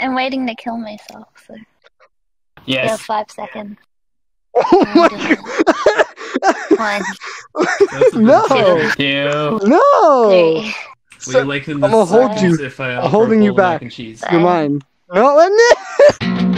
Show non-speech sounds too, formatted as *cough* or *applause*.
I'm waiting to kill myself. So you have five seconds. Oh my One, *laughs* That's a bit No. Two. no! three. Would you like them I'm gonna hold you. If I I'm holding you back. and cheese? You're mine. No, *laughs*